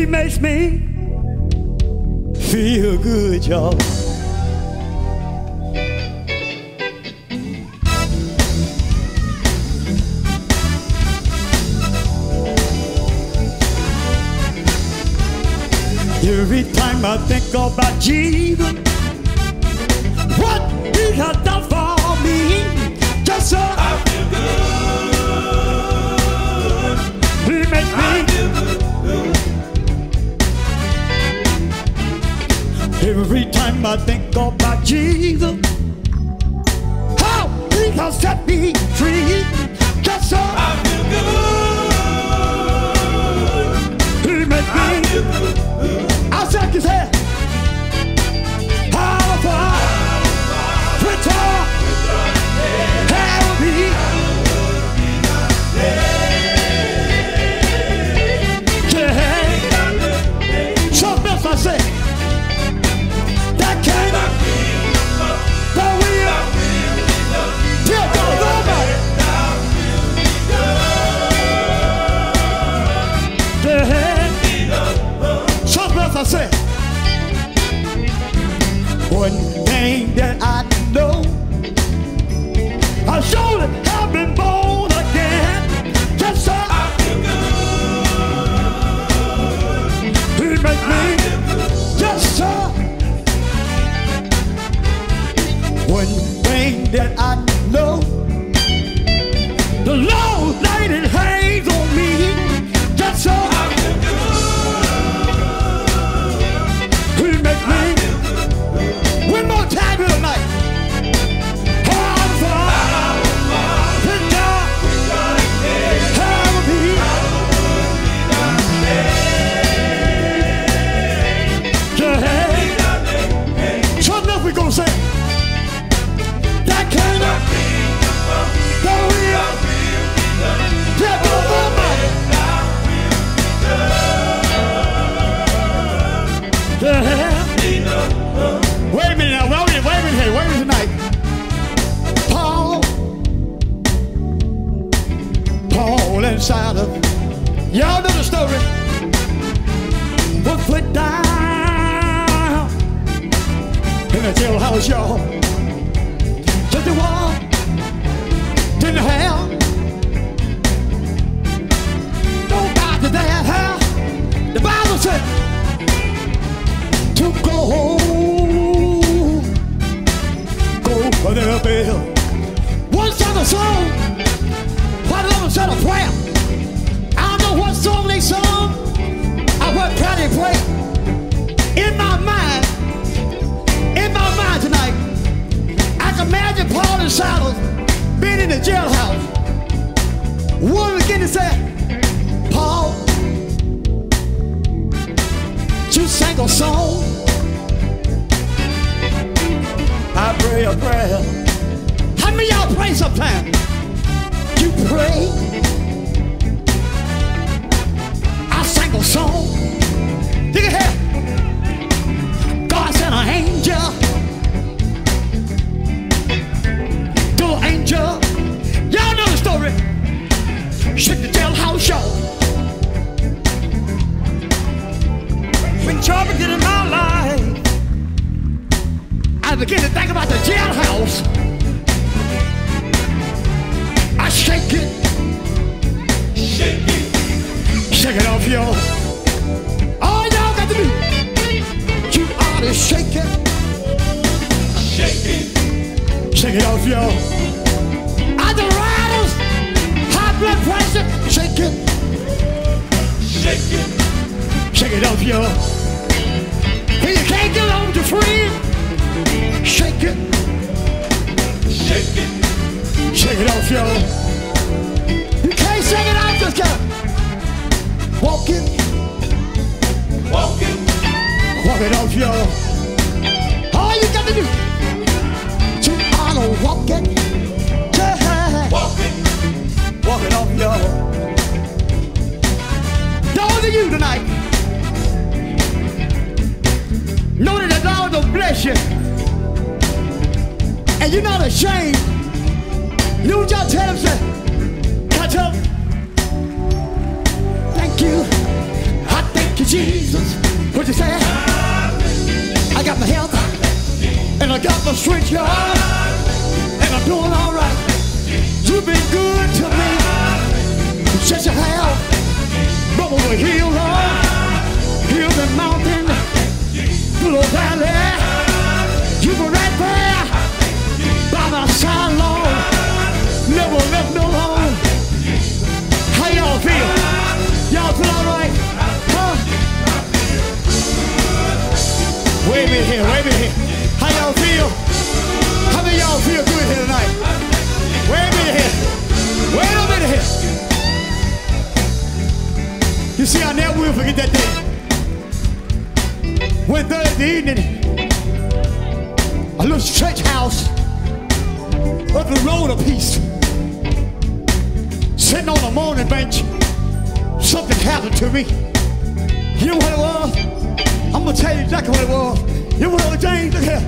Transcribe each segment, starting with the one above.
He makes me feel good, y'all. Every time I think about Jesus, what he has done for Jesus, how he has set me free, just so I feel good. he makes me. feel. I'll shake his head. Y'all know the story. Was put down in a jailhouse, y'all. Just the wall. Didn't have being in the jailhouse. One begin to say, Paul, you sang a song. I pray a prayer. How many y'all pray sometime? You pray. I sang a song. Begin to think about the jailhouse. I shake it, Shake it. shake it off, y'all. All oh, y'all got to do, you ought to shake it, Shake it. shake it off, y'all. Arthritis, high blood pressure, shake it, Shake it. shake it off, y'all. When you can't get on to free, shake it, Shake it. shake it off, y'all. You can't shake it off, just gotta walk it, Walk it. walk it off, y'all. All you got to do, to walk it, yeah. Walk it. Walk it off, y'all. Those of you tonight, know that the Lord will bless you and you're not ashamed. You know what y'all tell him? Say, catch up. thank you. I thank you, Jesus. What you say? I got my health, and I got my strength, y'all. it that day. When Thursday evening, a little church house up the road a piece, sitting on a mourning bench, something happened to me. You know what it was? I'm gonna tell you exactly what it was. You know what it was, James? Look here.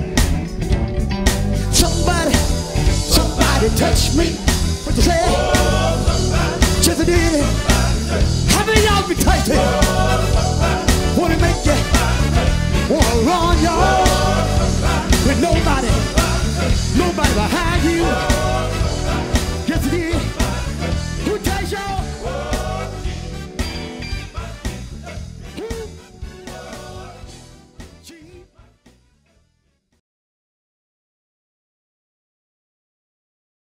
Somebody, somebody touched me.